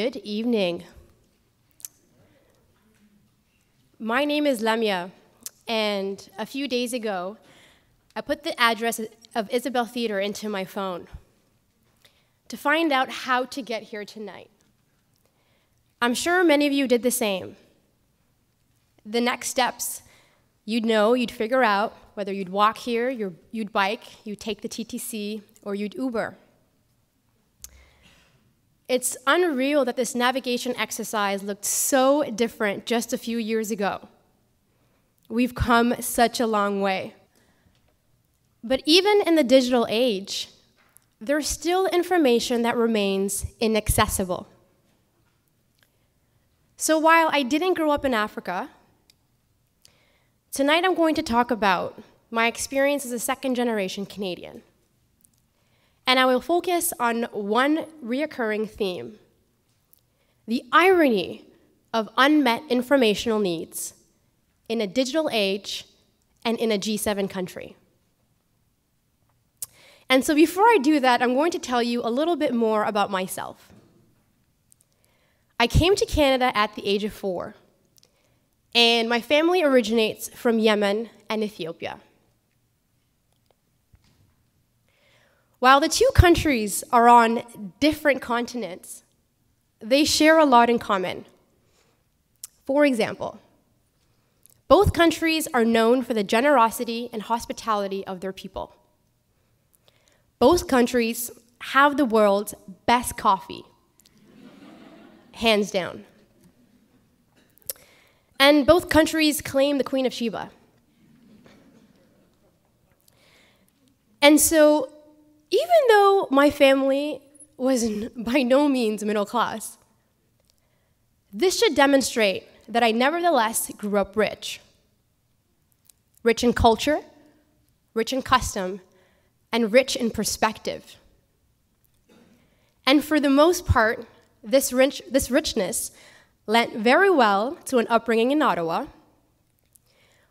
Good evening. My name is Lamia, and a few days ago, I put the address of Isabel Theater into my phone to find out how to get here tonight. I'm sure many of you did the same. The next steps, you'd know, you'd figure out whether you'd walk here, you'd bike, you'd take the TTC, or you'd Uber. It's unreal that this navigation exercise looked so different just a few years ago. We've come such a long way. But even in the digital age, there's still information that remains inaccessible. So while I didn't grow up in Africa, tonight I'm going to talk about my experience as a second generation Canadian and I will focus on one reoccurring theme the irony of unmet informational needs in a digital age and in a G7 country. And so, before I do that, I'm going to tell you a little bit more about myself. I came to Canada at the age of four, and my family originates from Yemen and Ethiopia. While the two countries are on different continents, they share a lot in common. For example, both countries are known for the generosity and hospitality of their people. Both countries have the world's best coffee, hands down. And both countries claim the Queen of Sheba. And so even though my family was by no means middle class, this should demonstrate that I nevertheless grew up rich. Rich in culture, rich in custom, and rich in perspective. And for the most part, this, rich, this richness lent very well to an upbringing in Ottawa,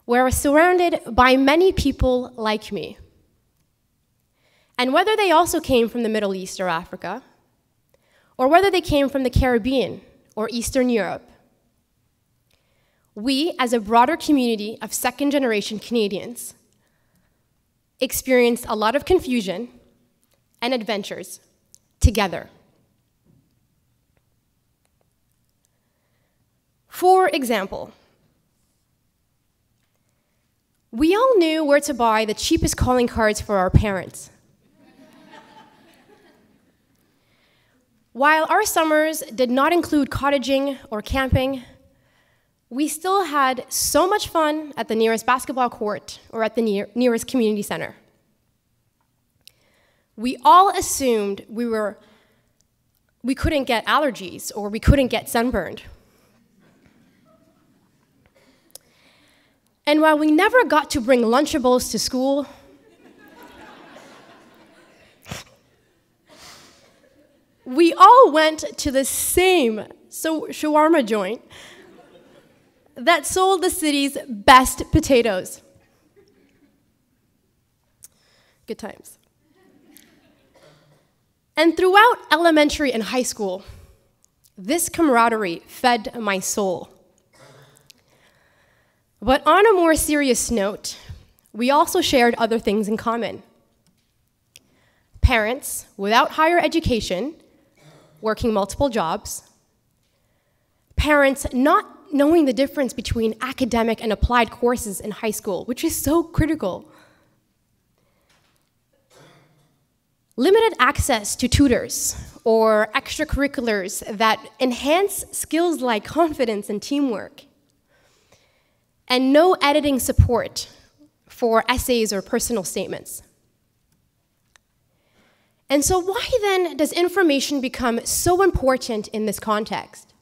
where I was surrounded by many people like me and whether they also came from the Middle East or Africa, or whether they came from the Caribbean or Eastern Europe, we, as a broader community of second generation Canadians, experienced a lot of confusion and adventures together. For example, we all knew where to buy the cheapest calling cards for our parents. While our summers did not include cottaging or camping, we still had so much fun at the nearest basketball court or at the near nearest community center. We all assumed we, were, we couldn't get allergies or we couldn't get sunburned. And while we never got to bring Lunchables to school, we all went to the same shawarma joint that sold the city's best potatoes. Good times. And throughout elementary and high school, this camaraderie fed my soul. But on a more serious note, we also shared other things in common. Parents without higher education working multiple jobs, parents not knowing the difference between academic and applied courses in high school, which is so critical. Limited access to tutors or extracurriculars that enhance skills like confidence and teamwork. And no editing support for essays or personal statements. And so, why then does information become so important in this context?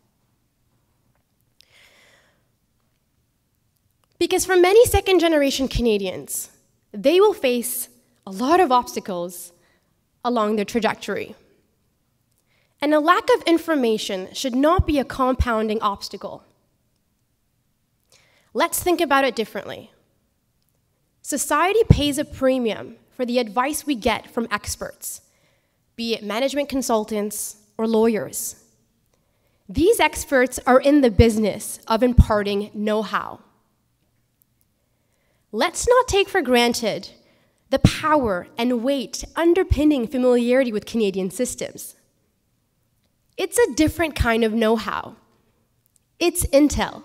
Because for many second generation Canadians, they will face a lot of obstacles along their trajectory. And a lack of information should not be a compounding obstacle. Let's think about it differently. Society pays a premium for the advice we get from experts be it management consultants or lawyers. These experts are in the business of imparting know how. Let's not take for granted the power and weight underpinning familiarity with Canadian systems. It's a different kind of know how. It's intel.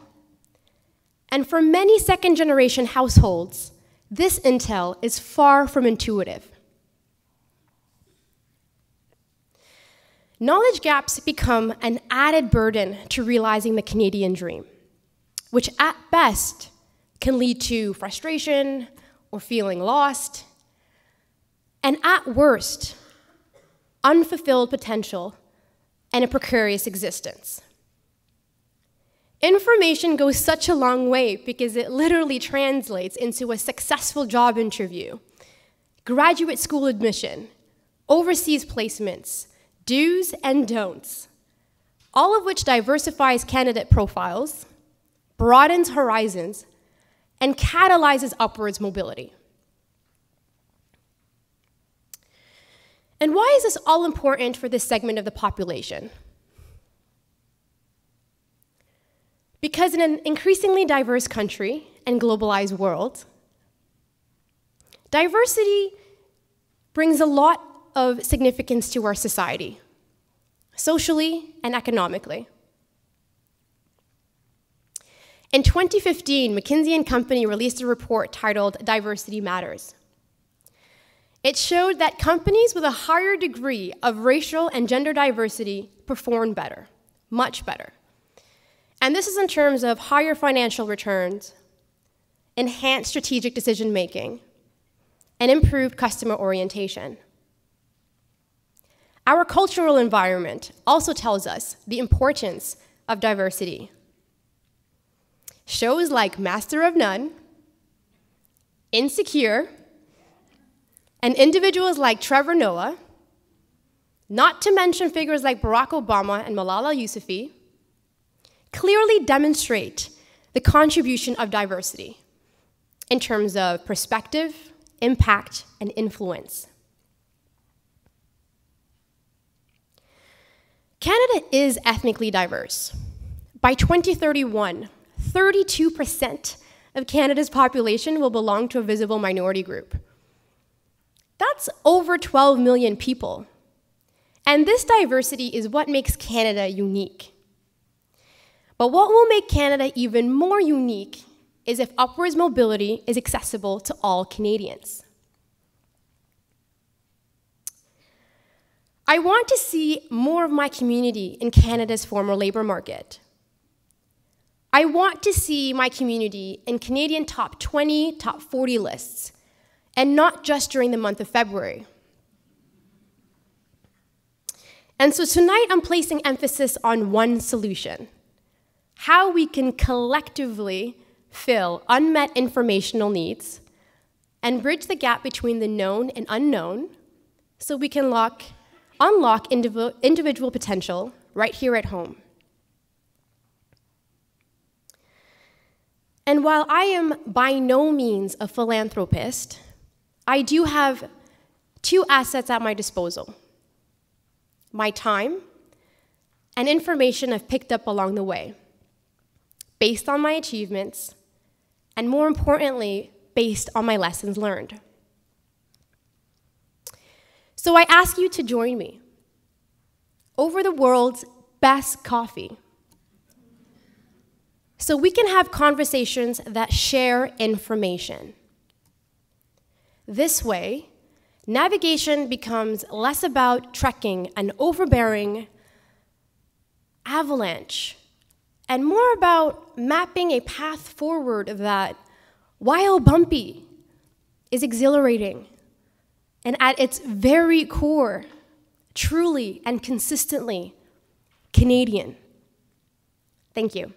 And for many second generation households, this intel is far from intuitive. Knowledge gaps become an added burden to realizing the Canadian dream, which at best can lead to frustration or feeling lost, and at worst, unfulfilled potential and a precarious existence. Information goes such a long way because it literally translates into a successful job interview, graduate school admission, overseas placements, do's and don'ts, all of which diversifies candidate profiles, broadens horizons, and catalyzes upwards mobility. And why is this all important for this segment of the population? Because in an increasingly diverse country and globalized world, diversity brings a lot of significance to our society, socially and economically. In 2015, McKinsey & Company released a report titled Diversity Matters. It showed that companies with a higher degree of racial and gender diversity perform better, much better. And this is in terms of higher financial returns, enhanced strategic decision making, and improved customer orientation. Our cultural environment also tells us the importance of diversity. Shows like Master of None, Insecure, and individuals like Trevor Noah, not to mention figures like Barack Obama and Malala Yousafzai, clearly demonstrate the contribution of diversity in terms of perspective, impact, and influence. Canada is ethnically diverse. By 2031, 32% of Canada's population will belong to a visible minority group. That's over 12 million people. And this diversity is what makes Canada unique. But what will make Canada even more unique is if upwards mobility is accessible to all Canadians. I want to see more of my community in Canada's former labour market. I want to see my community in Canadian top 20, top 40 lists, and not just during the month of February. And so tonight I'm placing emphasis on one solution how we can collectively fill unmet informational needs and bridge the gap between the known and unknown so we can lock, unlock indiv individual potential right here at home. And while I am by no means a philanthropist, I do have two assets at my disposal my time and information I've picked up along the way based on my achievements, and more importantly, based on my lessons learned. So I ask you to join me. Over the world's best coffee. So we can have conversations that share information. This way, navigation becomes less about trekking an overbearing avalanche and more about mapping a path forward that, while bumpy, is exhilarating and at its very core, truly and consistently Canadian. Thank you.